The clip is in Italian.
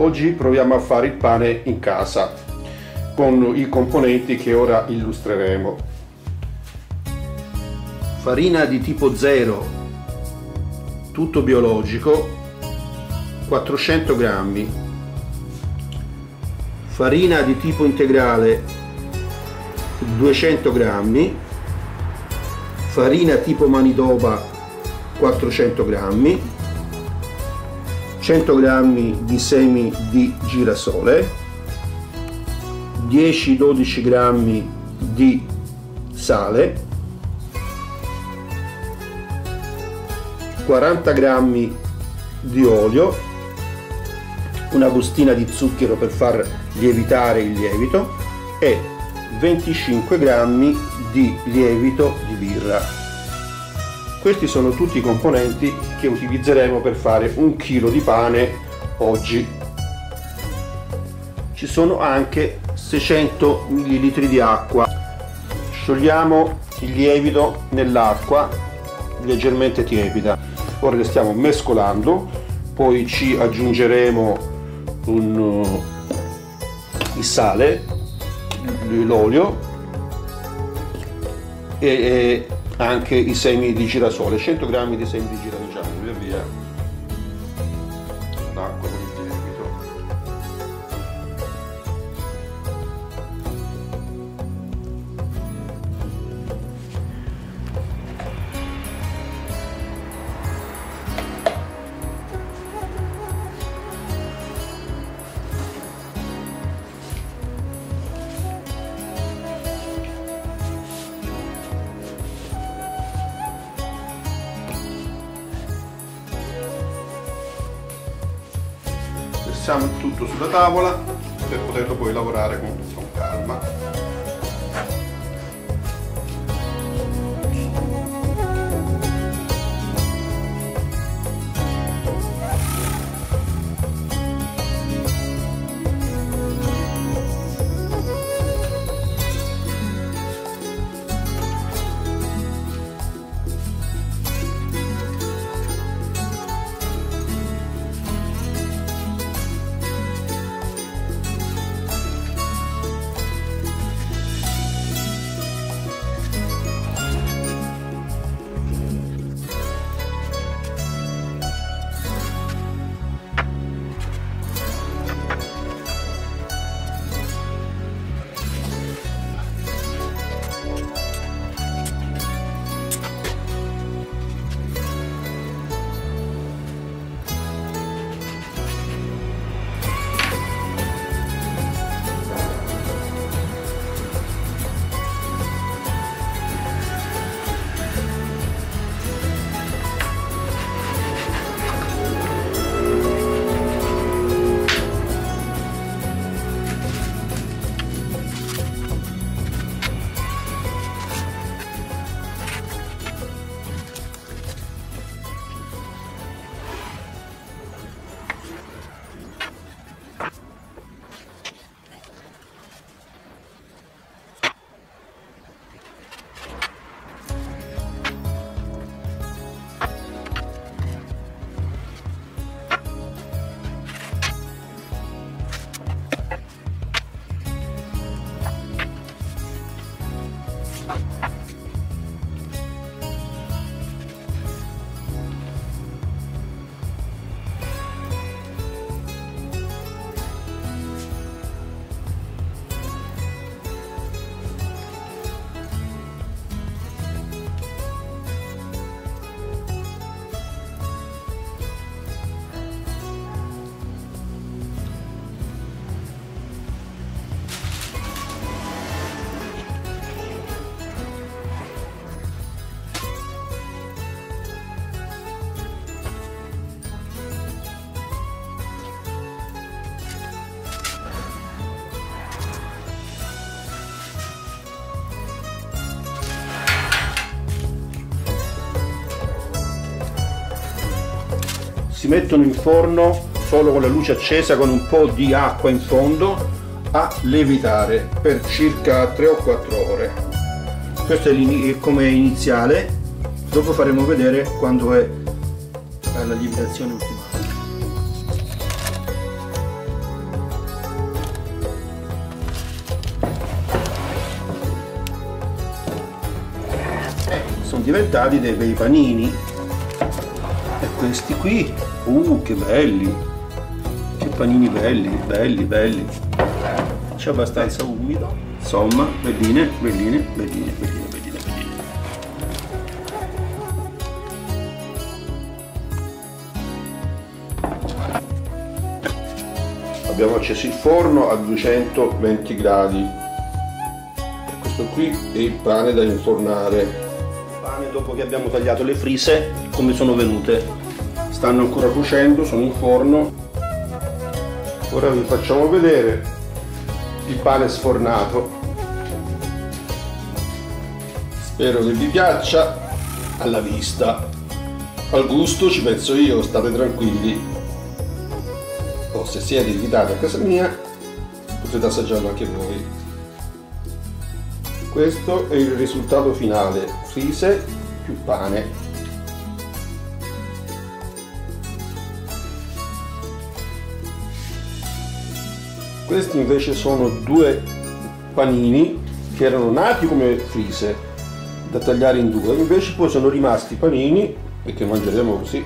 Oggi proviamo a fare il pane in casa con i componenti che ora illustreremo. Farina di tipo 0, tutto biologico, 400 grammi. Farina di tipo integrale, 200 grammi. Farina tipo Manitoba, 400 grammi 100 g di semi di girasole, 10-12 g di sale, 40 g di olio, una bustina di zucchero per far lievitare il lievito e 25 g di lievito di birra. Questi sono tutti i componenti che utilizzeremo per fare un chilo di pane oggi. Ci sono anche 600 ml di acqua. Sciogliamo il lievito nell'acqua leggermente tiepida. Ora le stiamo mescolando, poi ci aggiungeremo un, il sale, l'olio e, anche i semi di girasole, 100 g di semi di girasole, via via. L'acqua versiamo il tutto sulla tavola per poterlo poi lavorare con, con si mettono in forno solo con la luce accesa con un po' di acqua in fondo a lievitare per circa 3 o 4 ore. Questo è come iniziale dopo faremo vedere quando è la lievitazione ultimale. Sono diventati dei bei panini questi qui? Uh che belli. Che panini belli belli belli. C'è abbastanza umido. Insomma belline belline belline belline belline belline abbiamo acceso il forno a 220 gradi. Questo qui è il pane da infornare. Il pane dopo che abbiamo tagliato le frise come sono venute stanno ancora cuocendo sono in forno. Ora vi facciamo vedere il pane sfornato. Spero che vi piaccia alla vista. Al gusto ci penso io state tranquilli. O se siete invitati a casa mia potete assaggiarlo anche voi. Questo è il risultato finale. Frise più pane questi invece sono due panini che erano nati come frise da tagliare in due. Invece poi sono rimasti panini e che mangeremo così